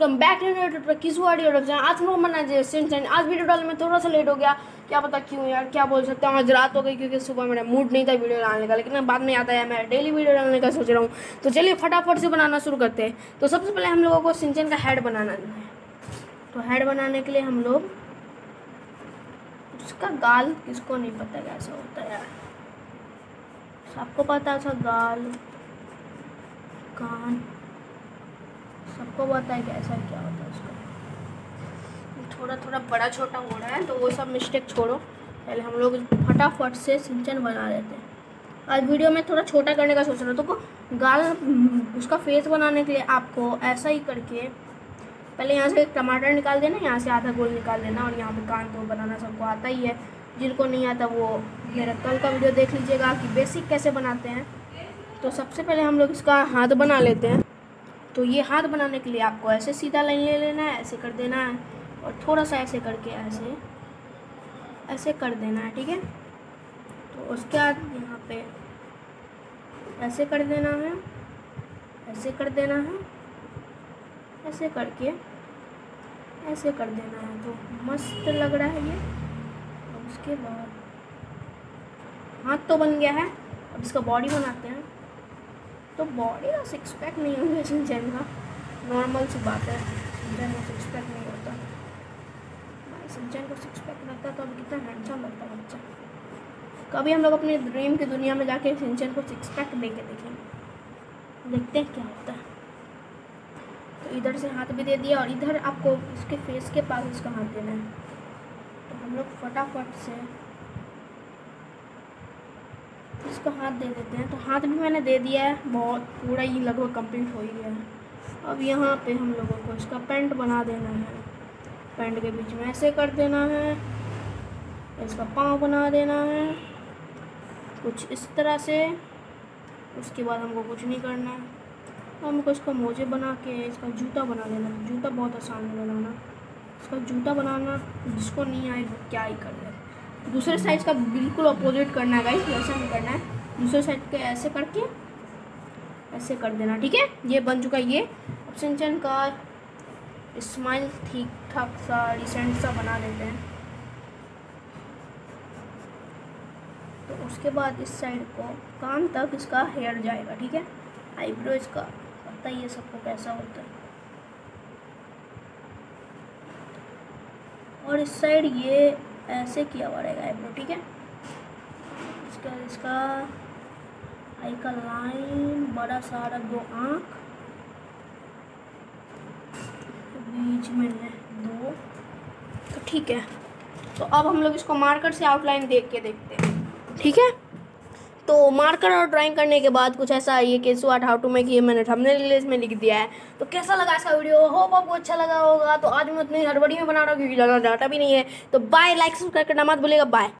Welcome back to किस video आज हम लोग बना सिंचन आज वीडियो डालने में थोड़ा सा लेट हो गया। क्या पता क्यों यार, क्या बोल सकते हैं? आज रात हो गई क्योंकि सुबह मेरा मूड नहीं था वीडियो डालने का, लेकिन बाद में आता है मैं डेली वीडियो डालने का सोच रहा हूँ। तो चलिए फटाफट से बनाना शुरू करते हैं। तो सबसे पहले हम लोगों को सिंचन का हेड बनाना है। तो हेड बनाने के लिए हम लोग उसका गाल किसको नहीं पता कैसा होता है यार। सबको पता उसका गाल, कान। सबको पता है कैसा क्या होता है उसका। थोड़ा थोड़ा बड़ा छोटा हो रहा है तो वो सब मिस्टेक छोड़ो। पहले हम लोग फटाफट से सिंचन बना लेते हैं। आज वीडियो में थोड़ा छोटा करने का सोच रहा हूँ तो गाल, उसका फेस बनाने के लिए आपको ऐसा ही करके पहले यहाँ से टमाटर निकाल देना, यहाँ से आधा गोल निकाल देना और यहाँ पे कान तो बनाना सबको आता ही है। जिनको नहीं आता वो मेरा कल का वीडियो देख लीजिएगा कि बेसिक कैसे बनाते हैं। तो सबसे पहले हम लोग इसका हाथ बना लेते हैं। तो ये हाथ बनाने के लिए आपको ऐसे सीधा लाइन ले लेना है, ऐसे कर देना है और थोड़ा सा ऐसे करके ऐसे ऐसे कर देना है, ठीक है? तो उसके बाद यहाँ पे ऐसे कर देना है, ऐसे कर देना है, ऐसे करके, ऐसे कर देना है। तो मस्त लग रहा है ये। और उसके बाद हाथ तो बन गया है, अब इसका बॉडी बनाते हैं। तो बॉडी का सिक्स पैक नहीं होगा सिंचन का। नॉर्मल सी बात है। सिंचन को सिक्स पैक नहीं होता। भाई सिंचन को सिक्स पैक लगता तो अब कितना हैंडसम लगता है बच्चा। कभी हम लोग अपने ड्रीम की दुनिया में जाके सिंचन को सिक्स पैक दे के देखेंगे। देखते हैं क्या होता है। तो इधर से हाथ भी दे दिया और इधर आपको उसके फेस के पास उसका हाथ देना है। तो हम लोग फटाफट से इसको हाथ दे देते हैं। तो हाथ भी मैंने दे दिया है, बहुत पूरा ही लगभग कंप्लीट हो ही गया है। अब यहाँ पे हम लोगों को इसका पेंट बना देना है। पेंट के बीच में ऐसे कर देना है, इसका पाँव बना देना है, कुछ इस तरह से। उसके बाद हमको कुछ नहीं करना है। हमको इसका मोजे बना के इसका जूता बना लेना जूता बहुत आसान है बनाना। इसका जूता बनाना, जिसको नहीं आए क्या ही कर दे। दूसरे साइड का बिल्कुल अपोजिट करना है गाइस वैसा नहीं करना है। दूसरे साइड के ऐसे करके, ऐसे कर देना, ठीक है? ये बन चुका है ये। अब सिंचन का स्माइल ठीक ठाक सा डिसेंट सा बना लेते हैं। तो उसके बाद इस साइड को कान तक इसका हेयर जाएगा, ठीक है? आईब्रो इसका, पता ही है सबको कैसा होता है। और इस साइड ये ऐसे किया हुआ रहेगा आईब्रो ठीक है? इसका इसका आई का लाइन, बड़ा सारा दो आँख, बीच में दो। तो ठीक है। तो अब हम लोग इसको मार्कर से आउटलाइन देख के देखते हैं, ठीक है? तो मार्कर और ड्राइंग करने के बाद कुछ ऐसा ये केस हुआ हाउ टू मेक ये मैंने हमने रिलेज में लिख दिया है। तो कैसा लगा इसका वीडियो होप आपको अच्छा लगा होगा। तो आज मैं उतनी हड़बड़ी में बना रहा हूँ क्योंकि ज़्यादा डाटा भी नहीं है। तो बाय लाइक सब्सक्राइब करना मत भूलेगा बाय